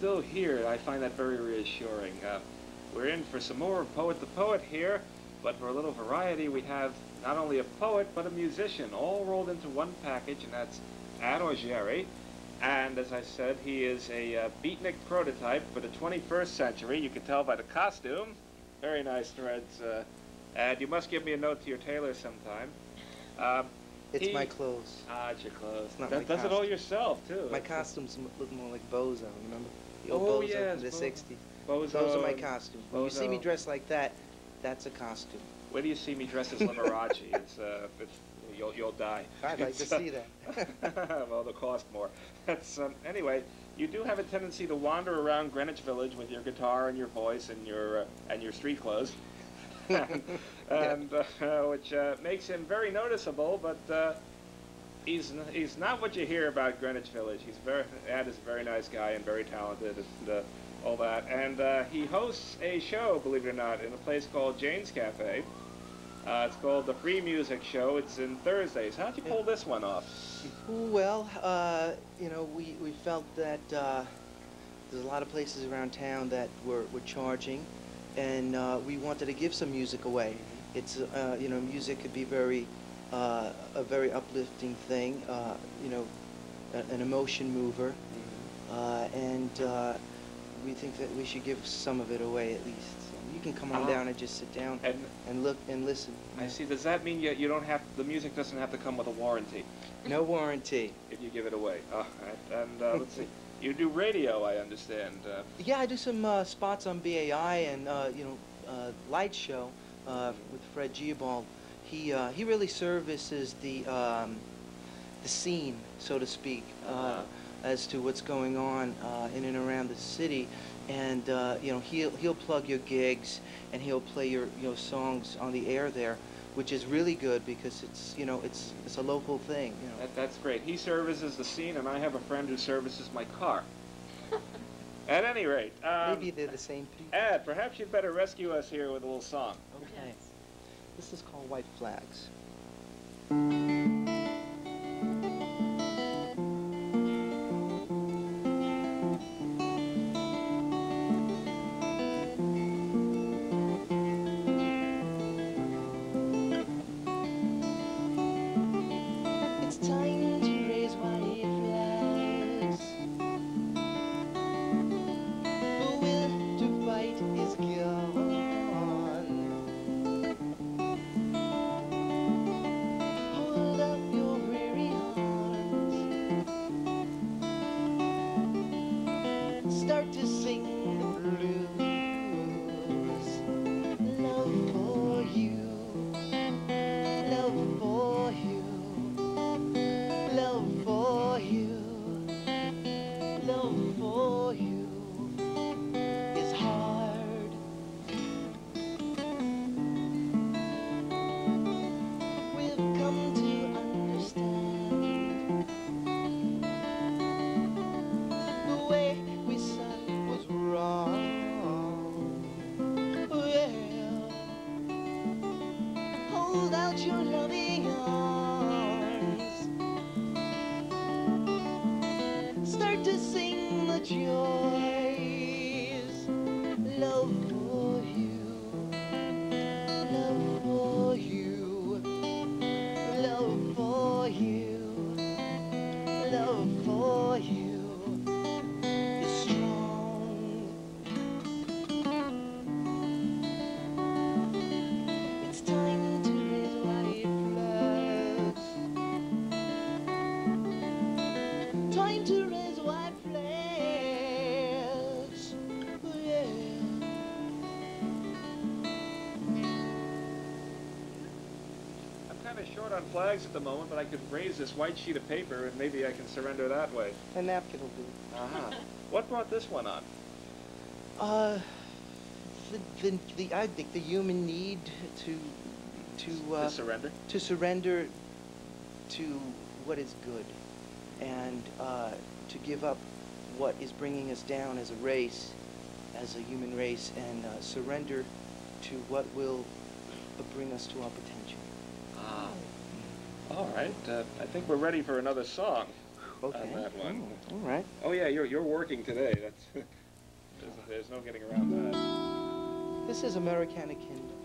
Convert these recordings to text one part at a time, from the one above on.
still here. I find that very reassuring. Uh, we're in for some more Poet to Poet here, but for a little variety, we have not only a poet, but a musician, all rolled into one package, and that's Ad Augieri. And as I said, he is a uh, beatnik prototype for the 21st century. You can tell by the costume. Very nice threads. Uh, and you must give me a note to your tailor sometime. Um, It's he- my clothes. Ah, it's your clothes. not That does it all yourself, too. My costumes look more like Bozo, remember? The Oh, Bozo yes, from the Bozo. 60s. Bozo. Those are my costumes. When you see me dressed like that, that's a costume. Where do you see me dressed as Liberace? it's, uh, it's, you'll, you'll die. I'd like to It's, uh, see that. well, they'll cost more. That's, um, anyway, you do have a tendency to wander around Greenwich Village with your guitar and your voice and your, uh, and your street clothes. and uh, which uh, makes him very noticeable, but uh, he's he's not what you hear about Greenwich Village. He's very Ed is a very nice guy and very talented and uh, all that. And uh, he hosts a show, believe it or not, in a place called Jane's Cafe. Uh, it's called the Free Music Show. It's in Thursdays. How'd you pull this one off? Well, uh, you know, we, we felt that uh, there's a lot of places around town that were, were charging, and uh, we wanted to give some music away. It's, you know, music could be very, uh, a very uplifting thing, uh, you know, a- an emotion mover, uh, and uh, we think that we should give some of it away at least. So you can come on Uh-huh. down and just sit down And and look and listen. I see. Does that mean you, you don't have the music doesn't have to come with a warranty No warranty. if you give it away? Oh, and, and uh, let's see. You do radio, I understand. Uh, Yeah, I do some uh, spots on BAI and uh, you know uh, light show uh, with Fred Giabald. He uh, he really services the um, the scene, so to speak, uh, Uh-huh. as to what's going on uh, in and around the city. And uh, you know he'll he'll plug your gigs and he'll play your you know songs on the air there, which is really good because it's you know it's it's a local thing. You know. that, that's great. He services the scene, and I have a friend who services my car. At any rate, um, Maybe they're the same people. Ed, perhaps you'd better rescue us here with a little song. This is called White Flags. Short on flags at the moment, but I could raise this white sheet of paper, and maybe I can surrender that way. A napkin will do. Uh-huh. what brought this one on? Uh, the, the, the I think the human need to to uh, to surrender? to surrender to what is good and uh, to give up what is bringing us down as a race, as a human race, and uh, surrender to what will uh, bring us to our potential. All right. Uh, I think we're ready for another song. Okay. on that one. Oh, all right. Oh yeah, you're you're working today. That's there's, there's no getting around that. This is Americana Kingdom.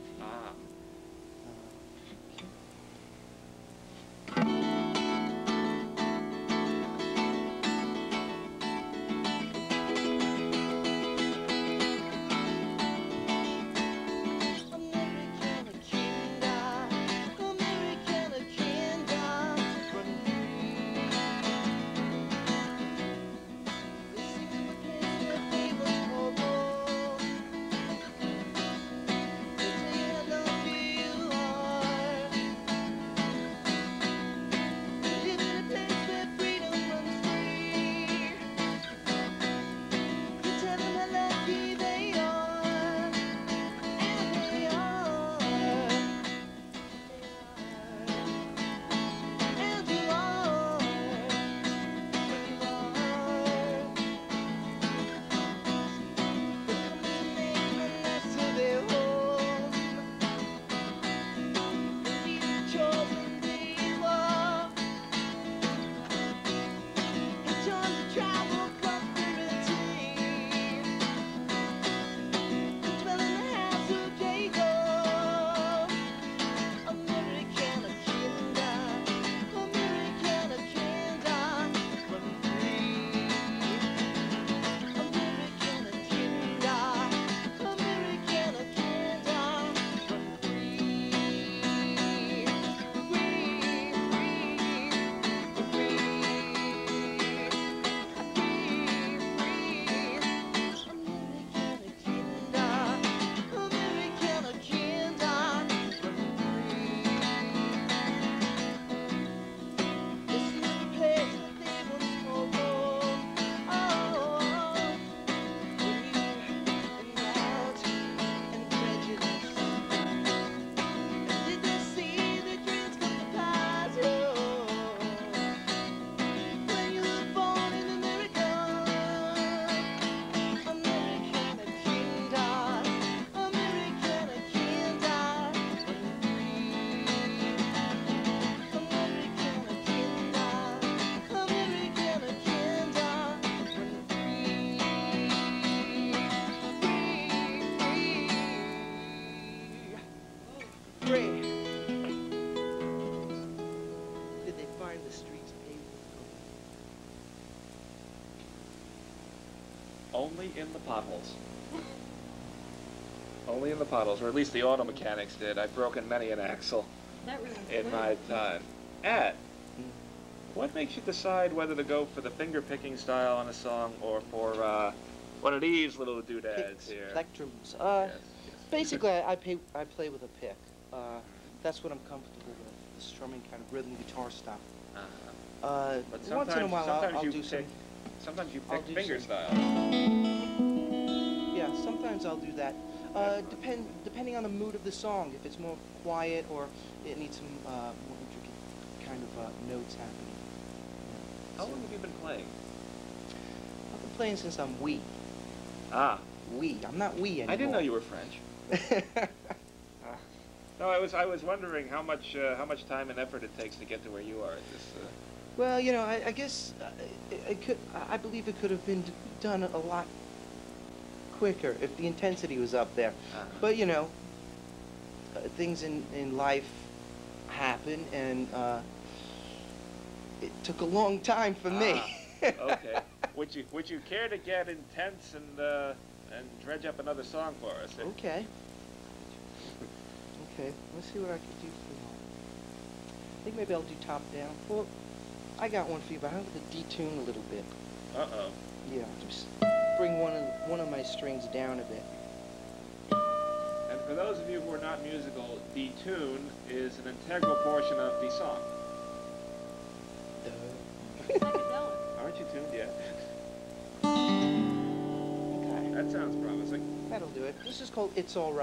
In the potholes. Only in the potholes, or at least the auto mechanics did. I've broken many an axle really in my time. Ed, what makes you decide whether to go for the finger picking style on a song or for uh, one of these little doodads Picks, here? plectrums. Uh, Yes, yes. basically, I, I, pay, I play with a pick. Uh, that's what I'm comfortable with. The strumming kind of rhythm guitar stuff. Uh-huh. Uh, But once in a while, I'll, I'll do pick, some. sometimes you pick finger some- style. Sometimes I'll do that. Uh, depend depending on the mood of the song. If it's more quiet or it needs some uh, more intricate kind of uh, notes happening. Yeah. How So, long have you been playing? I've been playing since I'm wee. Ah, Wee. I'm not wee anymore. I didn't know you were French. Uh, no, I was I was wondering how much uh, how much time and effort it takes to get to where you are at this. Uh, Well, you know, I, I guess uh, it could. I believe it could have been done a lot quicker if the intensity was up there. uh-huh. But you know, uh, things in in life happen, and uh, it took a long time for me. Ah, okay. Would you would you care to get intense and uh, and dredge up another song for us? okay. Okay. Let's see what I can do for you. I think maybe I'll do top down. Well, I got one for you, but I'm going to detune a little bit. Uh oh. Yeah, just bring one of one of my strings down a bit. And for those of you who are not musical, the tune is an integral portion of the song. Psychedelic. Aren't you tuned yet? Okay. That sounds promising. That'll do it. This is called It's All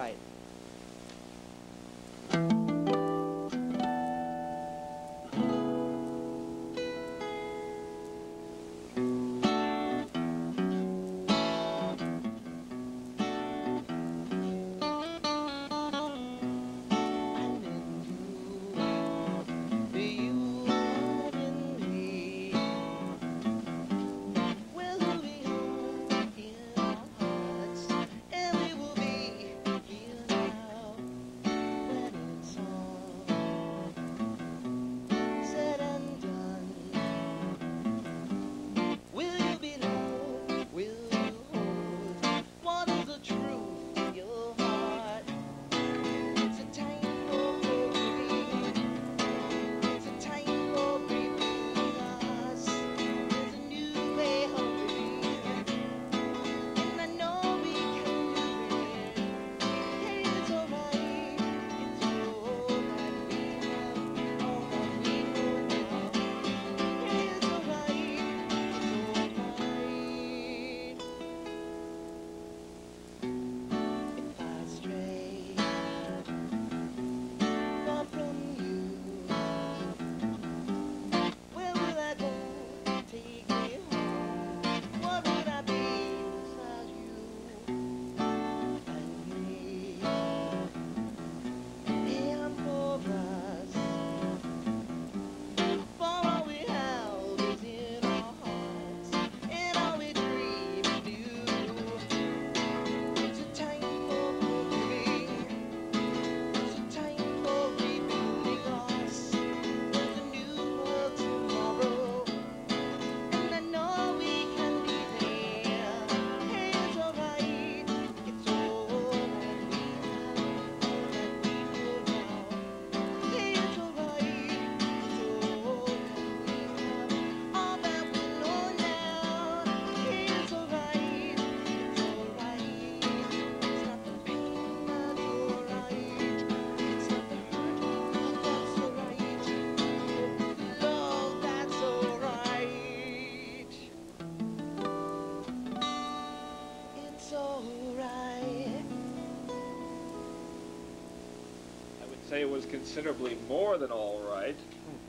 was considerably more than all right.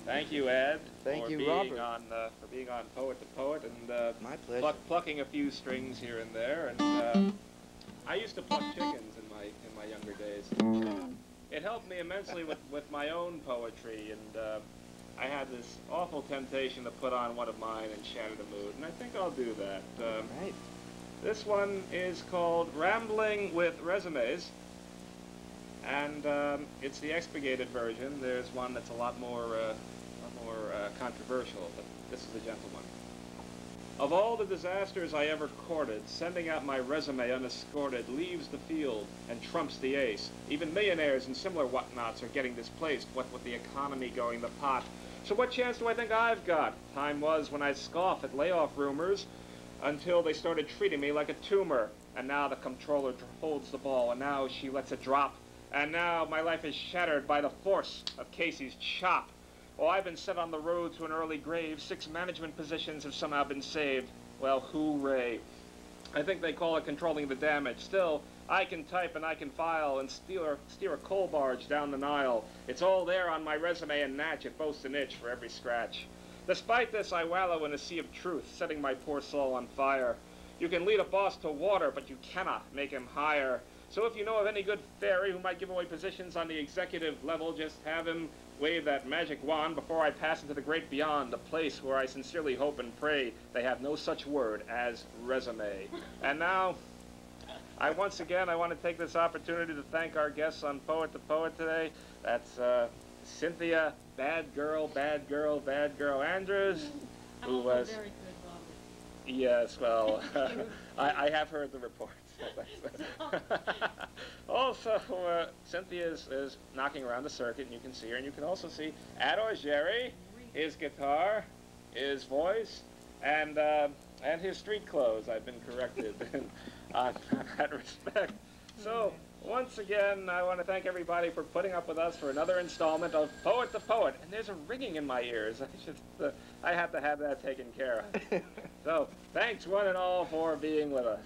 Thank you, Ed, Thank for you, being Robert. on uh, for being on Poet to Poet and uh, My pleasure. pluck, plucking a few strings here and there. And uh, I used to pluck chickens in my in my younger days. It helped me immensely with, with my own poetry, and uh, I had this awful temptation to put on one of mine and shatter the mood, and I think I'll do that. Um, Right. this one is called Rambling with Resumes, and um, it's the expurgated version. There's one that's a lot more, uh, lot more uh, controversial, but this is the gentle one. Of all the disasters I ever courted, sending out my resume unescorted leaves the field and trumps the ace. Even millionaires and similar whatnots are getting displaced, what with the economy going the pot. So what chance do I think I've got? Time was when I'd scoff at layoff rumors until they started treating me like a tumor. And now the comptroller holds the ball, and now she lets it drop. And now my life is shattered by the force of Casey's chop. Well, I've been set on the road to an early grave. Six management positions have somehow been saved. Well, hooray. I think they call it controlling the damage. Still, I can type and I can file and steer, steer a coal barge down the Nile. It's all there on my resume and natch. It boasts an itch for every scratch. Despite this, I wallow in a sea of truth, setting my poor soul on fire. You can lead a boss to water, but you cannot make him higher. So if you know of any good fairy who might give away positions on the executive level, just have him wave that magic wand before I pass into the great beyond, a place where I sincerely hope and pray they have no such word as resume. And now, I once again I want to take this opportunity to thank our guests on Poet to Poet today. That's uh, Cynthia, Bad Girl, Bad Girl, Bad Girl Andrews, who was very good, Yes, well, I, I have heard the reports. also, uh, Cynthia is, is knocking around the circuit, and you can see her, and you can also see Ad Augieri, his guitar, his voice, and uh, and his street clothes. I've been corrected in, on that respect. So, once again, I want to thank everybody for putting up with us for another installment of Poet to Poet. And there's a ringing in my ears. I should, uh, I have to have that taken care of. So, thanks one and all for being with us.